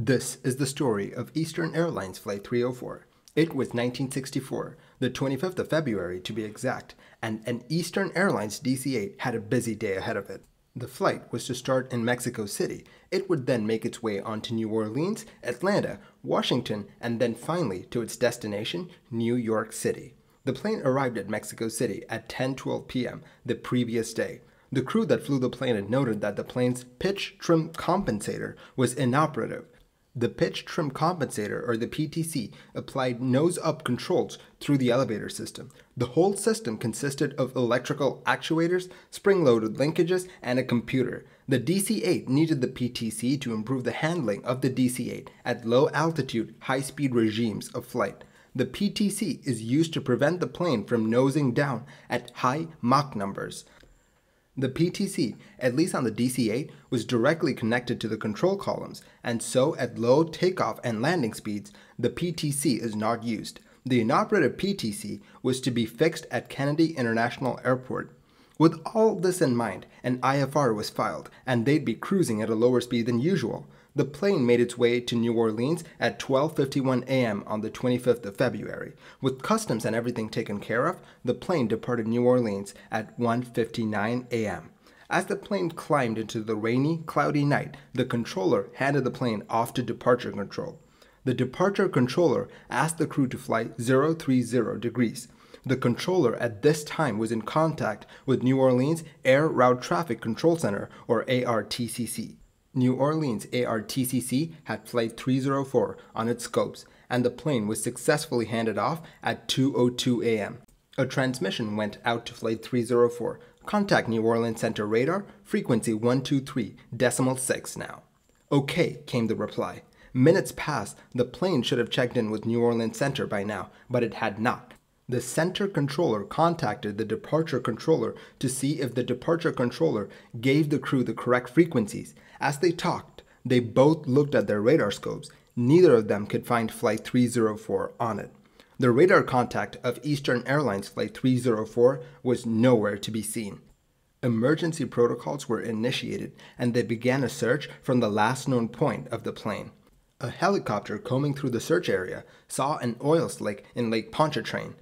This is the story of Eastern Airlines Flight 304. It was 1964, the 25th of February to be exact, and an Eastern Airlines DC 8 had a busy day ahead of it. The flight was to start in Mexico City. It would then make its way on to New Orleans, Atlanta, Washington, and then finally to its destination, New York City. The plane arrived at Mexico City at 10:12 p.m. the previous day. The crew that flew the plane had noted that the plane's pitch trim compensator was inoperative, the pitch trim compensator, or the PTC, applied nose-up controls through the elevator system. The whole system consisted of electrical actuators, spring-loaded linkages, and a computer. The DC-8 needed the PTC to improve the handling of the DC-8 at low altitude, high-speed regimes of flight. The PTC is used to prevent the plane from nosing down at high Mach numbers. The PTC, at least on the DC-8, was directly connected to the control columns, and so at low takeoff and landing speeds, the PTC is not used. The inoperative PTC was to be fixed at Kennedy International Airport. With all this in mind, an IFR was filed, and they'd be cruising at a lower speed than usual. The plane made its way to New Orleans at 12:51 a.m. on the 25th of February. With customs and everything taken care of, the plane departed New Orleans at 1:59 a.m. As the plane climbed into the rainy, cloudy night, the controller handed the plane off to departure control. The departure controller asked the crew to fly 030 degrees. The controller at this time was in contact with New Orleans Air Route Traffic Control Center, or ARTCC. New Orleans ARTCC had Flight 304 on its scopes, and the plane was successfully handed off at 2:02 a.m. A transmission went out to Flight 304. Contact New Orleans Center radar, frequency 123 decimal 6 now. Okay, came the reply. Minutes passed. The plane should have checked in with New Orleans Center by now, but it had not. The center controller contacted the departure controller to see if the departure controller gave the crew the correct frequencies. As they talked, they both looked at their radar scopes. Neither of them could find Flight 304 on it. The radar contact of Eastern Airlines Flight 304 was nowhere to be seen. Emergency protocols were initiated and they began a search from the last known point of the plane. A helicopter combing through the search area saw an oil slick in Lake Pontchartrain.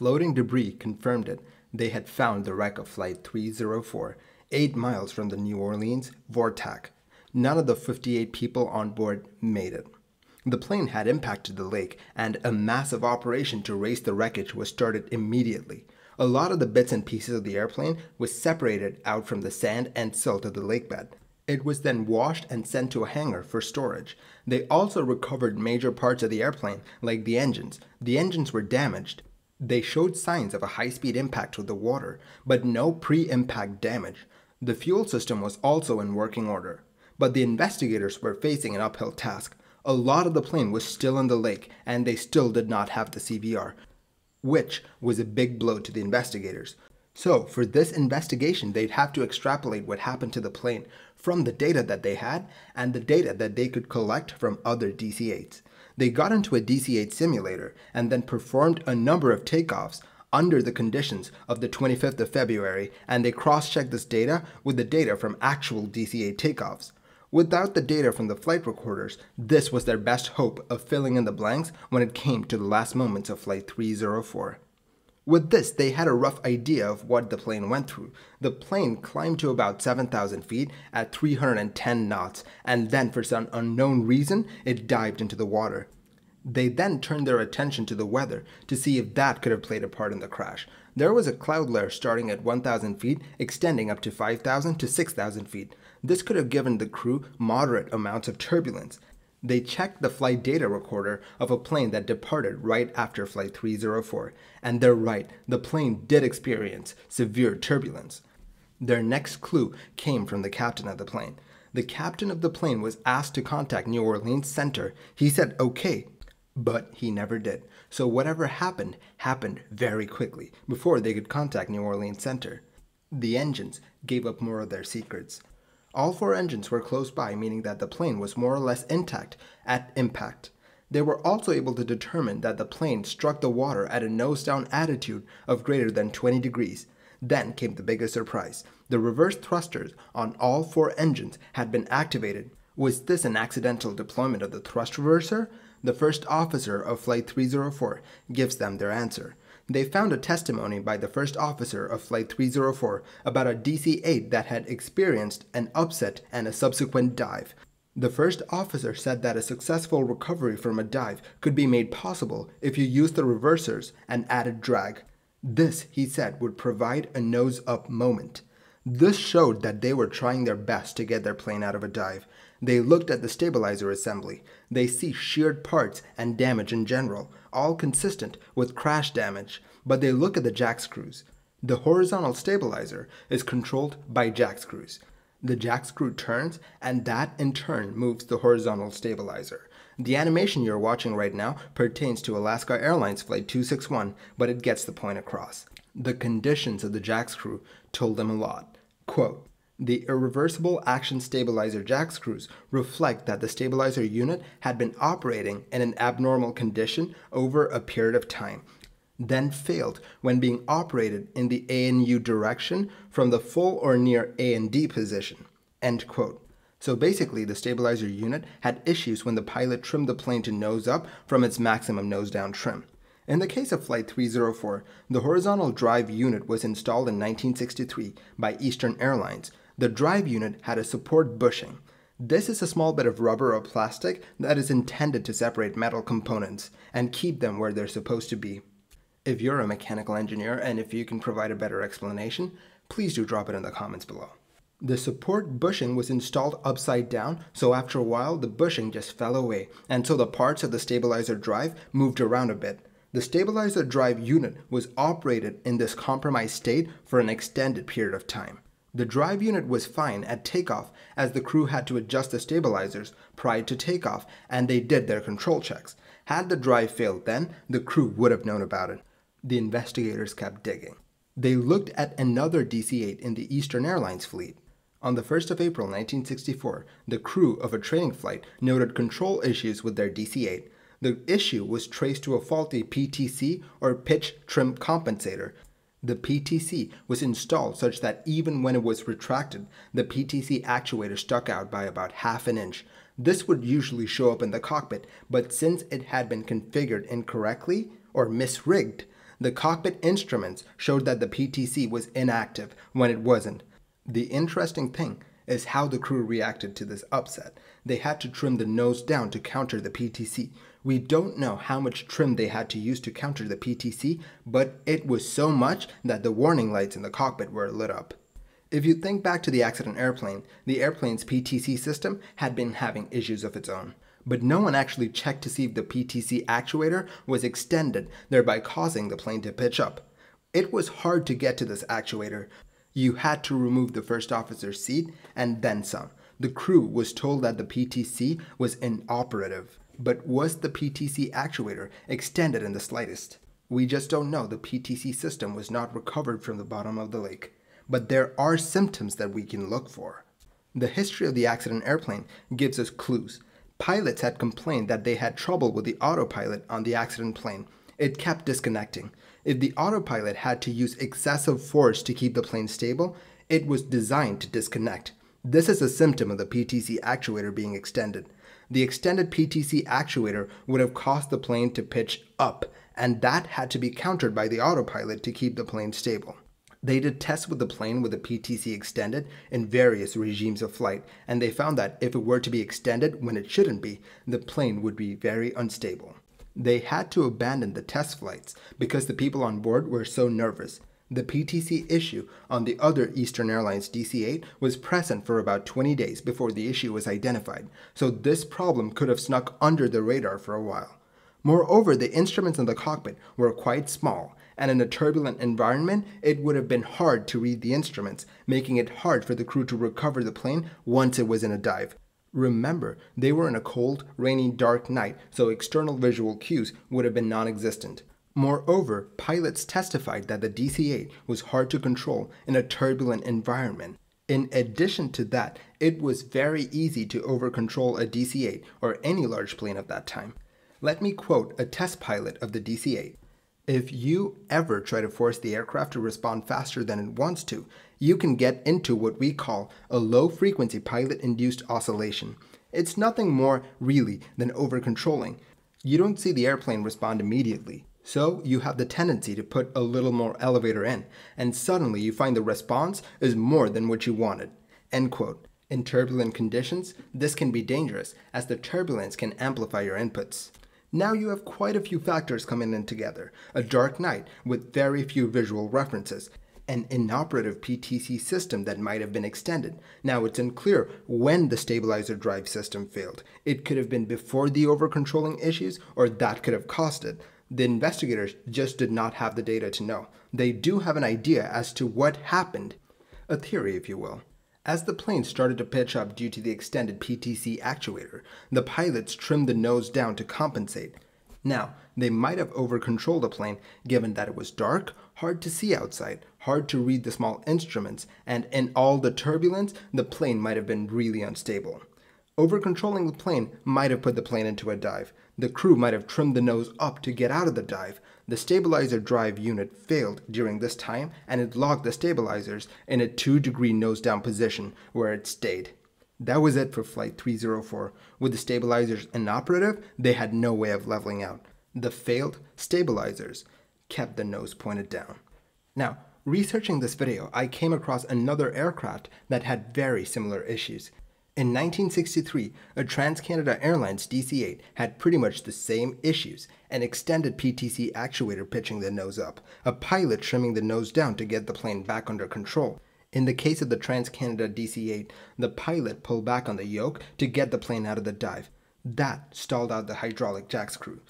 Floating debris confirmed it. They had found the wreck of Flight 304, eight miles from the New Orleans Vortac. None of the 58 people on board made it. The plane had impacted the lake, and a massive operation to raise the wreckage was started immediately. A lot of the bits and pieces of the airplane was separated out from the sand and silt of the lake bed. It was then washed and sent to a hangar for storage. They also recovered major parts of the airplane, like the engines. The engines were damaged, they showed signs of a high speed impact with the water, but no pre impact damage. The fuel system was also in working order. But the investigators were facing an uphill task. A lot of the plane was still in the lake, and they still did not have the CVR, which was a big blow to the investigators. So, for this investigation, they'd have to extrapolate what happened to the plane from the data that they had and the data that they could collect from other DC 8s. They got into a DC 8 simulator and then performed a number of takeoffs under the conditions of the 25th of February, and they cross checked this data with the data from actual DC 8 takeoffs. Without the data from the flight recorders, this was their best hope of filling in the blanks when it came to the last moments of Flight 304. With this, they had a rough idea of what the plane went through. The plane climbed to about 7,000 feet at 310 knots, and then, for some unknown reason, it dived into the water. They then turned their attention to the weather to see if that could have played a part in the crash. There was a cloud layer starting at 1,000 feet, extending up to 5,000 to 6,000 feet. This could have given the crew moderate amounts of turbulence. They checked the flight data recorder of a plane that departed right after Flight 304, and they're right, the plane did experience severe turbulence. Their next clue came from the captain of the plane. The captain of the plane was asked to contact New Orleans Center. He said okay, but he never did. So whatever happened, happened very quickly before they could contact New Orleans Center. The engines gave up more of their secrets. All four engines were close by, meaning that the plane was more or less intact at impact. They were also able to determine that the plane struck the water at a nose down attitude of greater than 20 degrees. Then came the biggest surprise. The reverse thrusters on all four engines had been activated, Was this an accidental deployment of the thrust reverser? The first officer of Flight 304 gives them their answer. They found a testimony by the first officer of Flight 304 about a DC 8 that had experienced an upset and a subsequent dive. The first officer said that a successful recovery from a dive could be made possible if you used the reversers and added drag. This, he said, would provide a nose up moment. This showed that they were trying their best to get their plane out of a dive. They looked at the stabilizer assembly. They see sheared parts and damage in general, all consistent with crash damage, but they look at the jack screws. The horizontal stabilizer is controlled by jack screws. The jack screw turns, and that in turn moves the horizontal stabilizer. The animation you're watching right now pertains to Alaska Airlines Flight 261, but it gets the point across. The conditions of the jack screw told them a lot. Quote, the irreversible action stabilizer jack screws reflect that the stabilizer unit had been operating in an abnormal condition over a period of time, then failed when being operated in the ANU direction from the full or near A and D position. End quote. So basically, the stabilizer unit had issues when the pilot trimmed the plane to nose up from its maximum nose down trim. In the case of Flight 304, the horizontal drive unit was installed in 1963 by Eastern Airlines. The drive unit had a support bushing. This is a small bit of rubber or plastic that is intended to separate metal components and keep them where they're supposed to be. If you're a mechanical engineer and if you can provide a better explanation, please do drop it in the comments below. The support bushing was installed upside down, so after a while the bushing just fell away, and so the parts of the stabilizer drive moved around a bit. The stabilizer drive unit was operated in this compromised state for an extended period of time. The drive unit was fine at takeoff as the crew had to adjust the stabilizers prior to takeoff and they did their control checks. Had the drive failed then, the crew would have known about it. The investigators kept digging. They looked at another DC 8 in the Eastern Airlines fleet. On the 1st of April 1964, the crew of a training flight noted control issues with their DC 8 the issue was traced to a faulty PTC or pitch trim compensator. The PTC was installed such that even when it was retracted, the PTC actuator stuck out by about half an inch. This would usually show up in the cockpit, but since it had been configured incorrectly or misrigged, the cockpit instruments showed that the PTC was inactive when it wasn't. The interesting thing is how the crew reacted to this upset. They had to trim the nose down to counter the PTC. We don't know how much trim they had to use to counter the PTC, but it was so much that the warning lights in the cockpit were lit up. If you think back to the accident airplane, the airplane's PTC system had been having issues of its own. But no one actually checked to see if the PTC actuator was extended, thereby causing the plane to pitch up. It was hard to get to this actuator, you had to remove the first officer's seat and then some. The crew was told that the PTC was inoperative. But was the PTC actuator extended in the slightest? We just don't know. The PTC system was not recovered from the bottom of the lake. But there are symptoms that we can look for. The history of the accident airplane gives us clues. Pilots had complained that they had trouble with the autopilot on the accident plane. It kept disconnecting. If the autopilot had to use excessive force to keep the plane stable, it was designed to disconnect. This is a symptom of the PTC actuator being extended. The extended PTC actuator would have caused the plane to pitch up, and that had to be countered by the autopilot to keep the plane stable. They did tests with the plane with the PTC extended in various regimes of flight, and they found that if it were to be extended when it shouldn't be, the plane would be very unstable. They had to abandon the test flights because the people on board were so nervous. The PTC issue on the other Eastern Airlines DC 8 was present for about 20 days before the issue was identified, so this problem could have snuck under the radar for a while. Moreover, the instruments in the cockpit were quite small, and in a turbulent environment, it would have been hard to read the instruments, making it hard for the crew to recover the plane once it was in a dive. Remember, they were in a cold, rainy, dark night, so external visual cues would have been non existent. Moreover, pilots testified that the DC 8 was hard to control in a turbulent environment. In addition to that, it was very easy to over control a DC 8 or any large plane of that time. Let me quote a test pilot of the DC 8. If you ever try to force the aircraft to respond faster than it wants to, you can get into what we call a low frequency pilot induced oscillation. It's nothing more, really, than over-controlling. You don't see the airplane respond immediately. So you have the tendency to put a little more elevator in, and suddenly you find the response is more than what you wanted. End quote. In turbulent conditions, this can be dangerous as the turbulence can amplify your inputs. Now you have quite a few factors coming in together. A dark night with very few visual references, an inoperative PTC system that might have been extended. Now it's unclear when the stabilizer drive system failed. It could have been before the over-controlling issues or that could have caused it. The investigators just did not have the data to know. They do have an idea as to what happened. A theory, if you will. As the plane started to pitch up due to the extended PTC actuator, the pilots trimmed the nose down to compensate. Now, they might have over-controlled the plane given that it was dark, hard to see outside, hard to read the small instruments, and in all the turbulence, the plane might have been really unstable. Over-controlling the plane might have put the plane into a dive. The crew might have trimmed the nose up to get out of the dive, the stabilizer drive unit failed during this time and it locked the stabilizers in a 2 degree nose down position where it stayed. That was it for Flight 304. With the stabilizers inoperative, they had no way of leveling out. The failed stabilizers kept the nose pointed down. Now, researching this video, I came across another aircraft that had very similar issues. In 1963, a TransCanada Airlines DC-8 had pretty much the same issues, an extended PTC actuator pitching the nose up, a pilot trimming the nose down to get the plane back under control. In the case of the TransCanada DC-8, the pilot pulled back on the yoke to get the plane out of the dive. That stalled out the hydraulic jack screw.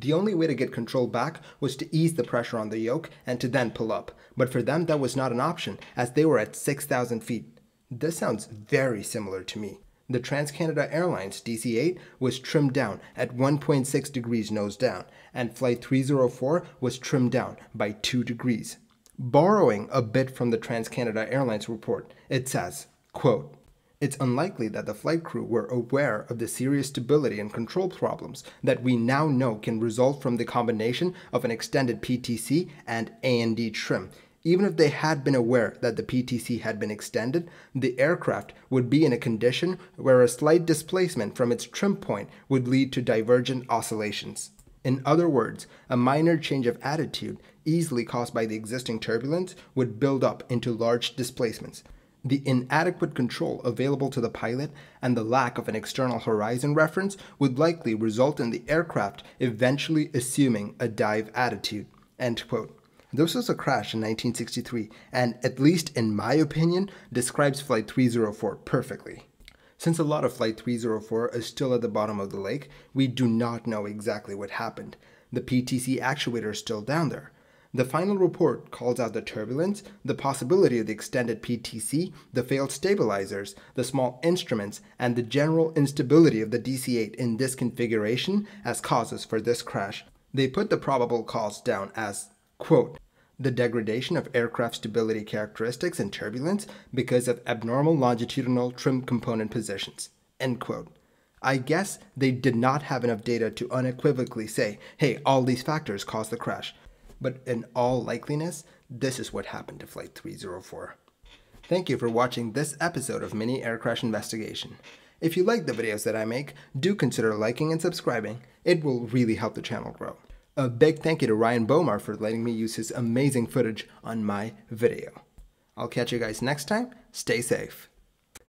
The only way to get control back was to ease the pressure on the yoke and to then pull up, but for them that was not an option as they were at 6,000 feet. This sounds very similar to me. The TransCanada Airlines DC-8 was trimmed down at 1.6 degrees nose down, and Flight 304 was trimmed down by 2 degrees. Borrowing a bit from the TransCanada Airlines report, it says, quote, it's unlikely that the flight crew were aware of the serious stability and control problems that we now know can result from the combination of an extended PTC and A&D trim even if they had been aware that the PTC had been extended, the aircraft would be in a condition where a slight displacement from its trim point would lead to divergent oscillations. In other words, a minor change of attitude, easily caused by the existing turbulence, would build up into large displacements. The inadequate control available to the pilot and the lack of an external horizon reference would likely result in the aircraft eventually assuming a dive attitude. End quote. This was a crash in 1963 and, at least in my opinion, describes Flight 304 perfectly. Since a lot of Flight 304 is still at the bottom of the lake, we do not know exactly what happened. The PTC actuator is still down there. The final report calls out the turbulence, the possibility of the extended PTC, the failed stabilizers, the small instruments, and the general instability of the DC-8 in this configuration as causes for this crash. They put the probable cause down as, quote, the degradation of aircraft stability characteristics and turbulence because of abnormal longitudinal trim component positions. End quote. I guess they did not have enough data to unequivocally say, hey, all these factors caused the crash. But in all likeliness, this is what happened to Flight 304. Thank you for watching this episode of Mini Air Crash Investigation. If you like the videos that I make, do consider liking and subscribing. It will really help the channel grow. A big thank you to Ryan Bomar for letting me use his amazing footage on my video. I'll catch you guys next time. Stay safe.